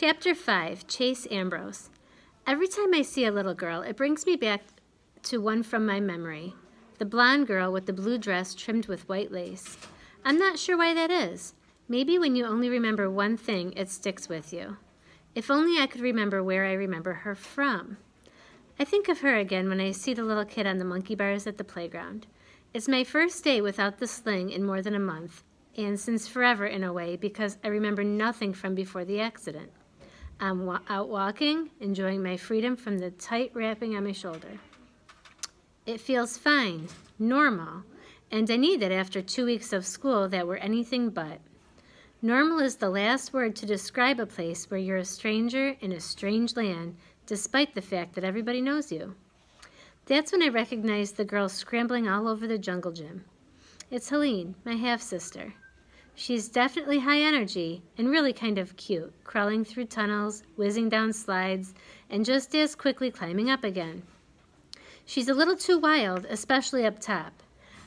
Chapter 5 Chase Ambrose. Every time I see a little girl, it brings me back to one from my memory the blonde girl with the blue dress trimmed with white lace. I'm not sure why that is. Maybe when you only remember one thing, it sticks with you. If only I could remember where I remember her from. I think of her again when I see the little kid on the monkey bars at the playground. It's my first day without the sling in more than a month, and since forever in a way because I remember nothing from before the accident. I'm wa out walking, enjoying my freedom from the tight wrapping on my shoulder. It feels fine, normal, and I need it after two weeks of school that were anything but. Normal is the last word to describe a place where you're a stranger in a strange land, despite the fact that everybody knows you. That's when I recognized the girl scrambling all over the jungle gym. It's Helene, my half-sister. She's definitely high energy and really kind of cute, crawling through tunnels, whizzing down slides, and just as quickly climbing up again. She's a little too wild, especially up top.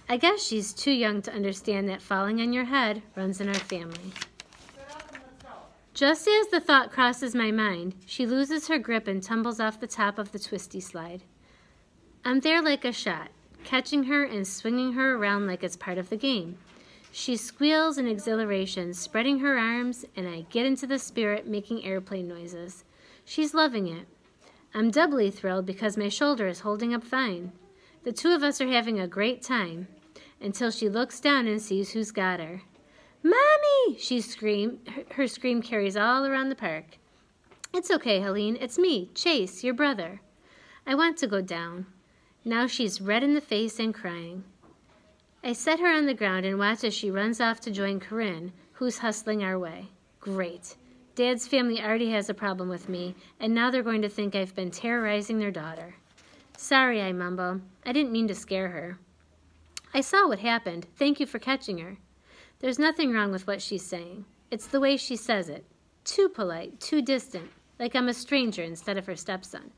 I guess she's too young to understand that falling on your head runs in our family. Just as the thought crosses my mind, she loses her grip and tumbles off the top of the twisty slide. I'm there like a shot, catching her and swinging her around like it's part of the game. She squeals in exhilaration, spreading her arms, and I get into the spirit, making airplane noises. She's loving it. I'm doubly thrilled because my shoulder is holding up fine. The two of us are having a great time until she looks down and sees who's got her. Mommy! She screamed. Her scream carries all around the park. It's okay, Helene. It's me, Chase, your brother. I want to go down. Now she's red in the face and crying. I set her on the ground and watch as she runs off to join Corinne, who's hustling our way. Great. Dad's family already has a problem with me, and now they're going to think I've been terrorizing their daughter. Sorry, I mumble. I didn't mean to scare her. I saw what happened. Thank you for catching her. There's nothing wrong with what she's saying. It's the way she says it. Too polite, too distant, like I'm a stranger instead of her stepson.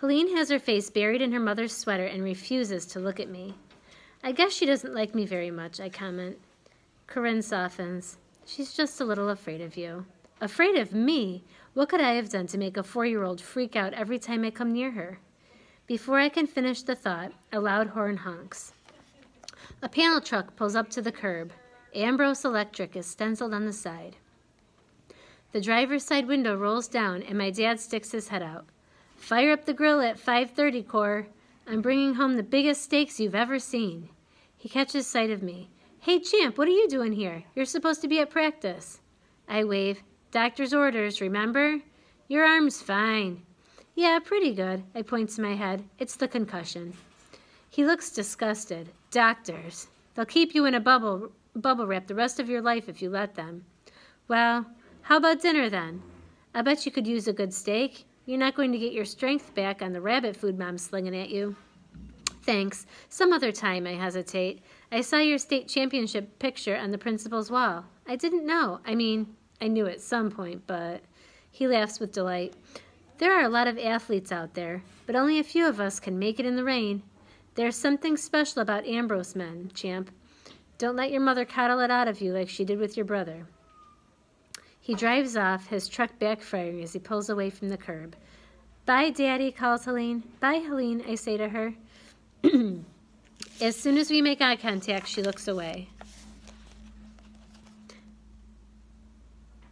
Helene has her face buried in her mother's sweater and refuses to look at me. I guess she doesn't like me very much, I comment. Corinne softens. She's just a little afraid of you. Afraid of me? What could I have done to make a four-year-old freak out every time I come near her? Before I can finish the thought, a loud horn honks. A panel truck pulls up to the curb. Ambrose Electric is stenciled on the side. The driver's side window rolls down and my dad sticks his head out. Fire up the grill at 5.30, Cor. I'm bringing home the biggest steaks you've ever seen. He catches sight of me. Hey, champ, what are you doing here? You're supposed to be at practice. I wave. Doctor's orders, remember? Your arm's fine. Yeah, pretty good. I point to my head. It's the concussion. He looks disgusted. Doctors. They'll keep you in a bubble, bubble wrap the rest of your life if you let them. Well, how about dinner then? I bet you could use a good steak. You're not going to get your strength back on the rabbit food mom's slinging at you. Thanks. Some other time, I hesitate. I saw your state championship picture on the principal's wall. I didn't know. I mean, I knew at some point, but he laughs with delight. There are a lot of athletes out there, but only a few of us can make it in the rain. There's something special about Ambrose men, champ. Don't let your mother coddle it out of you like she did with your brother. He drives off, his truck backfiring as he pulls away from the curb. Bye, Daddy, calls Helene. Bye, Helene, I say to her. as soon as we make eye contact, she looks away.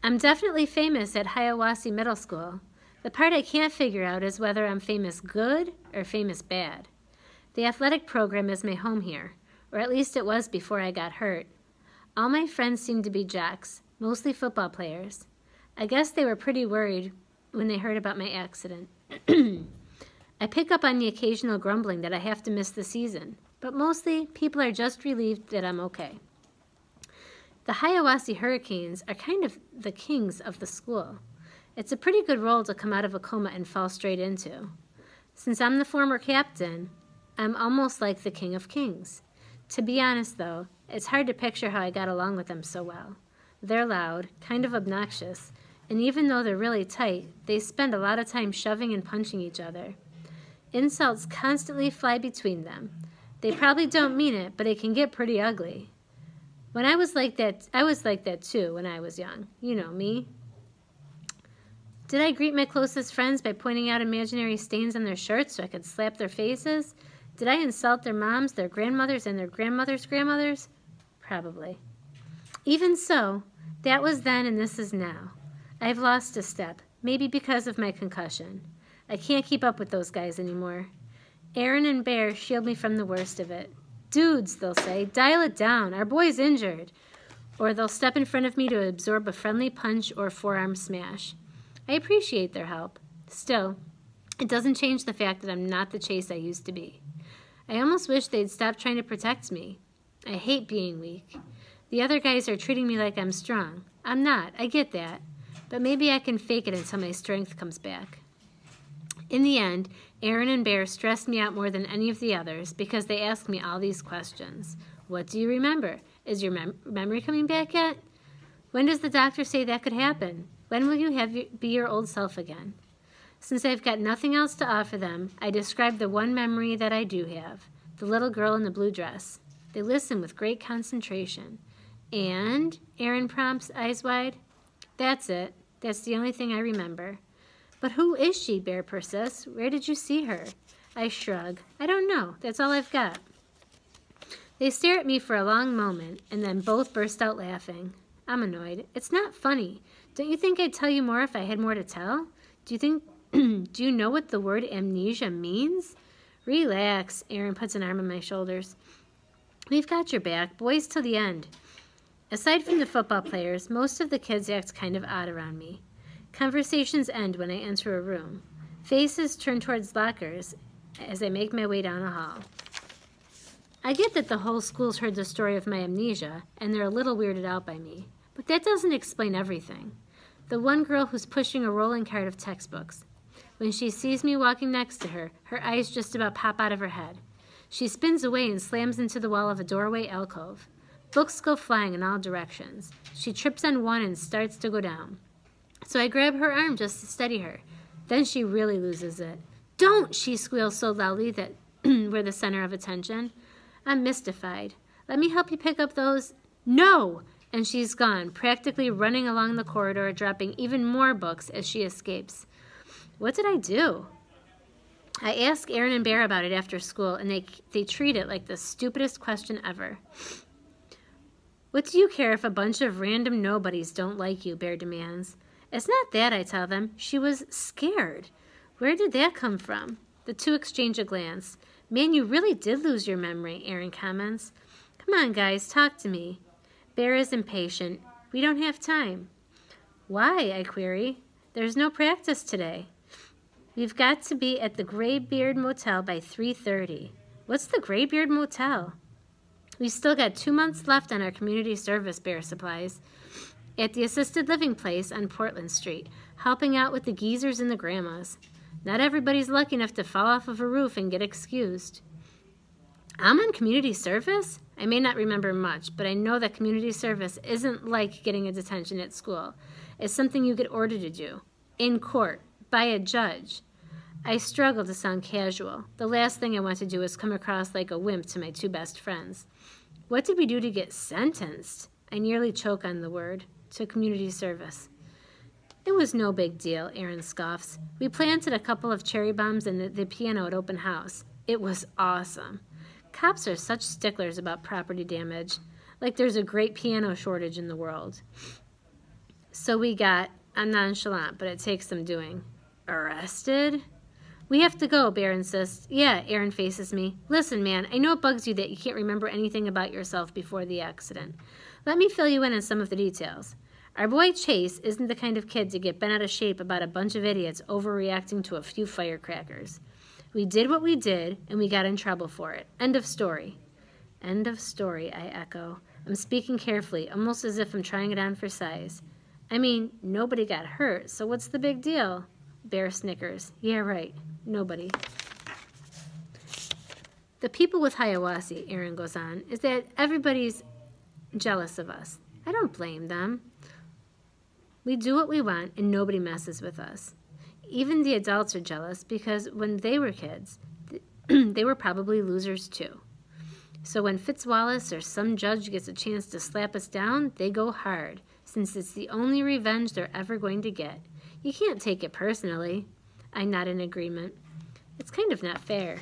I'm definitely famous at Hiawassee Middle School. The part I can't figure out is whether I'm famous good or famous bad. The athletic program is my home here, or at least it was before I got hurt. All my friends seem to be jocks, mostly football players. I guess they were pretty worried when they heard about my accident. I pick up on the occasional grumbling that I have to miss the season, but mostly people are just relieved that I'm okay. The Hiawassee Hurricanes are kind of the kings of the school. It's a pretty good role to come out of a coma and fall straight into. Since I'm the former captain, I'm almost like the king of kings. To be honest, though, it's hard to picture how I got along with them so well. They're loud, kind of obnoxious, and even though they're really tight, they spend a lot of time shoving and punching each other. Insults constantly fly between them. They probably don't mean it, but it can get pretty ugly. When I was like that, I was like that too when I was young. You know me. Did I greet my closest friends by pointing out imaginary stains on their shirts so I could slap their faces? Did I insult their moms, their grandmothers, and their grandmothers' grandmothers? Probably. Even so, that was then and this is now. I've lost a step, maybe because of my concussion. I can't keep up with those guys anymore. Aaron and Bear shield me from the worst of it. Dudes, they'll say, dial it down. Our boy's injured. Or they'll step in front of me to absorb a friendly punch or forearm smash. I appreciate their help. Still, it doesn't change the fact that I'm not the chase I used to be. I almost wish they'd stop trying to protect me. I hate being weak. The other guys are treating me like I'm strong. I'm not, I get that. But maybe I can fake it until my strength comes back. In the end, Aaron and Bear stressed me out more than any of the others because they asked me all these questions. What do you remember? Is your mem memory coming back yet? When does the doctor say that could happen? When will you have be your old self again? Since I've got nothing else to offer them, I describe the one memory that I do have the little girl in the blue dress. They listen with great concentration. And, Aaron prompts, eyes wide. That's it. That's the only thing I remember. But who is she? Bear persists. Where did you see her? I shrug. I don't know. That's all I've got. They stare at me for a long moment and then both burst out laughing. I'm annoyed. It's not funny. Don't you think I'd tell you more if I had more to tell? Do you think do you know what the word amnesia means? Relax. Aaron puts an arm on my shoulders. We've got your back, boys till the end. Aside from the football players, most of the kids act kind of odd around me. Conversations end when I enter a room. Faces turn towards lockers as I make my way down a hall. I get that the whole school's heard the story of my amnesia, and they're a little weirded out by me. But that doesn't explain everything. The one girl who's pushing a rolling cart of textbooks, when she sees me walking next to her, her eyes just about pop out of her head. She spins away and slams into the wall of a doorway alcove. Books go flying in all directions. She trips on one and starts to go down. So I grab her arm just to steady her. Then she really loses it. Don't, she squeals so loudly that we're the center of attention. I'm mystified. Let me help you pick up those. No! And she's gone, practically running along the corridor, dropping even more books as she escapes. What did I do? I ask Aaron and Bear about it after school, and they, they treat it like the stupidest question ever. What do you care if a bunch of random nobodies don't like you? Bear demands. It's not that, I tell them. She was scared. Where did that come from? The two exchange a glance. Man, you really did lose your memory, Aaron comments. Come on, guys, talk to me. Bear is impatient. We don't have time. Why? I query. There's no practice today. We've got to be at the Graybeard Motel by 3.30. What's the Graybeard Motel? We've still got two months left on our community service bear supplies. At the assisted living place on Portland Street, helping out with the geezers and the grandmas. Not everybody's lucky enough to fall off of a roof and get excused. I'm on community service? I may not remember much, but I know that community service isn't like getting a detention at school. It's something you get ordered to do. In court by a judge. I struggle to sound casual. The last thing I want to do is come across like a wimp to my two best friends. What did we do to get sentenced? I nearly choke on the word. To community service. It was no big deal, Aaron scoffs. We planted a couple of cherry bombs in the, the piano at open house. It was awesome. Cops are such sticklers about property damage, like there's a great piano shortage in the world. So we got, I'm nonchalant, but it takes some doing. Arrested? We have to go, Bear insists. Yeah, Aaron faces me. Listen, man, I know it bugs you that you can't remember anything about yourself before the accident. Let me fill you in on some of the details. Our boy Chase isn't the kind of kid to get bent out of shape about a bunch of idiots overreacting to a few firecrackers. We did what we did, and we got in trouble for it. End of story. End of story, I echo. I'm speaking carefully, almost as if I'm trying it on for size. I mean, nobody got hurt, so what's the big deal? Bear snickers. Yeah, right. Nobody. The people with Hiawassee, Aaron goes on, is that everybody's jealous of us. I don't blame them. We do what we want and nobody messes with us. Even the adults are jealous because when they were kids, they were probably losers too. So when Fitzwallace or some judge gets a chance to slap us down, they go hard, since it's the only revenge they're ever going to get. You can't take it personally. I nod in agreement. It's kind of not fair.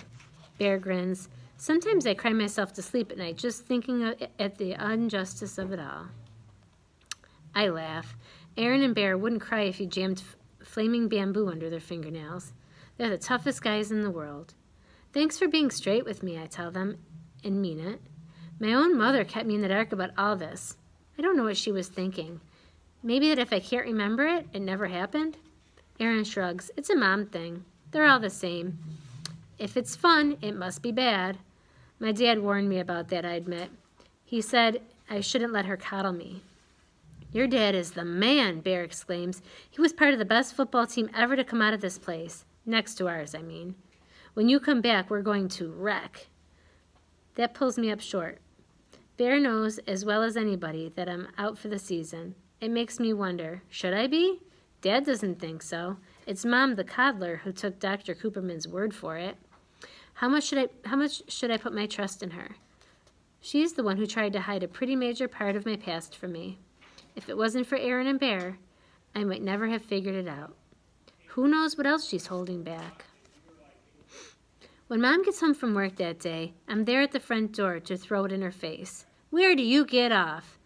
Bear grins. Sometimes I cry myself to sleep at night just thinking at the injustice of it all. I laugh. Aaron and Bear wouldn't cry if you jammed flaming bamboo under their fingernails. They're the toughest guys in the world. Thanks for being straight with me, I tell them, and mean it. My own mother kept me in the dark about all this. I don't know what she was thinking. Maybe that if I can't remember it, it never happened? Aaron shrugs. It's a mom thing. They're all the same. If it's fun, it must be bad. My dad warned me about that, I admit. He said I shouldn't let her coddle me. Your dad is the man, Bear exclaims. He was part of the best football team ever to come out of this place. Next to ours, I mean. When you come back, we're going to wreck. That pulls me up short. Bear knows as well as anybody that I'm out for the season. It makes me wonder, should I be? Dad doesn't think so. It's Mom the coddler who took Dr. Cooperman's word for it. How much should I how much should I put my trust in her? She's the one who tried to hide a pretty major part of my past from me. If it wasn't for Aaron and Bear, I might never have figured it out. Who knows what else she's holding back? When Mom gets home from work that day, I'm there at the front door to throw it in her face. Where do you get off?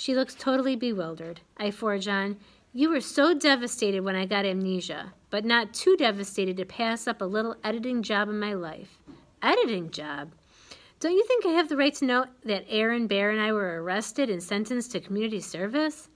She looks totally bewildered. I forge on, You were so devastated when I got amnesia, but not too devastated to pass up a little editing job in my life. Editing job? Don't you think I have the right to know that Aaron Bear and I were arrested and sentenced to community service?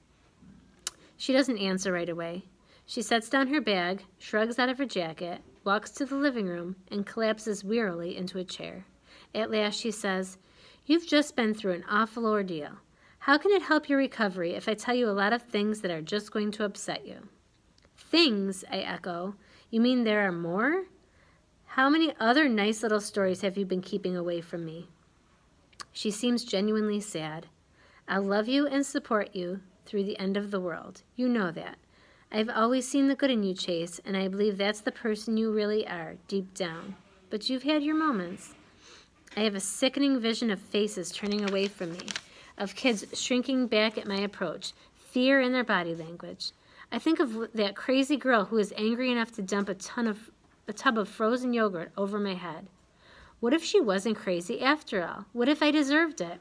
She doesn't answer right away. She sets down her bag, shrugs out of her jacket, walks to the living room, and collapses wearily into a chair. At last she says, You've just been through an awful ordeal. How can it help your recovery if I tell you a lot of things that are just going to upset you? Things, I echo. You mean there are more? How many other nice little stories have you been keeping away from me? She seems genuinely sad. I'll love you and support you through the end of the world. You know that. I've always seen the good in you, Chase, and I believe that's the person you really are, deep down. But you've had your moments. I have a sickening vision of faces turning away from me, of kids shrinking back at my approach, fear in their body language. I think of that crazy girl who was angry enough to dump a ton of a tub of frozen yogurt over my head. What if she wasn't crazy after all? What if I deserved it?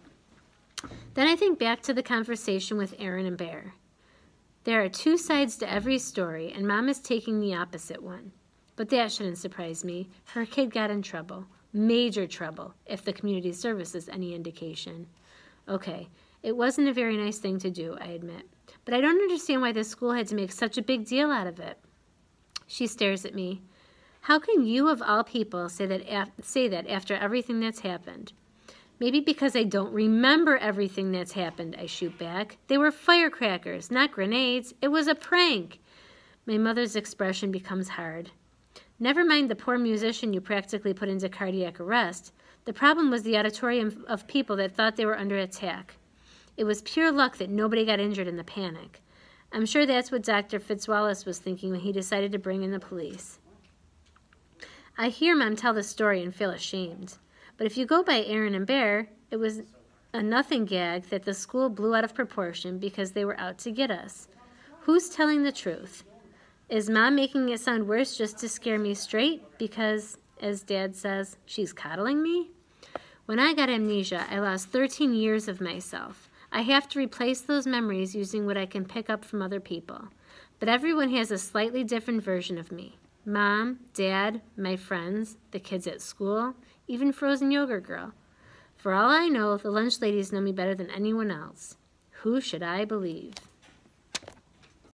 Then I think back to the conversation with Aaron and Bear. There are two sides to every story, and Mom is taking the opposite one. But that shouldn't surprise me. Her kid got in trouble. Major trouble, if the community service is any indication. Okay, it wasn't a very nice thing to do, I admit. But I don't understand why the school had to make such a big deal out of it. She stares at me. How can you, of all people, say that, say that after everything that's happened? Maybe because I don't remember everything that's happened, I shoot back. They were firecrackers, not grenades. It was a prank. My mother's expression becomes hard. Never mind the poor musician you practically put into cardiac arrest. The problem was the auditorium of people that thought they were under attack. It was pure luck that nobody got injured in the panic. I'm sure that's what Dr. Fitzwallace was thinking when he decided to bring in the police. I hear Mom tell the story and feel ashamed. But if you go by Aaron and Bear, it was a nothing gag that the school blew out of proportion because they were out to get us. Who's telling the truth? Is mom making it sound worse just to scare me straight? Because, as dad says, she's coddling me? When I got amnesia, I lost 13 years of myself. I have to replace those memories using what I can pick up from other people. But everyone has a slightly different version of me. Mom, Dad, my friends, the kids at school, even frozen yogurt girl. For all I know, the lunch ladies know me better than anyone else. Who should I believe?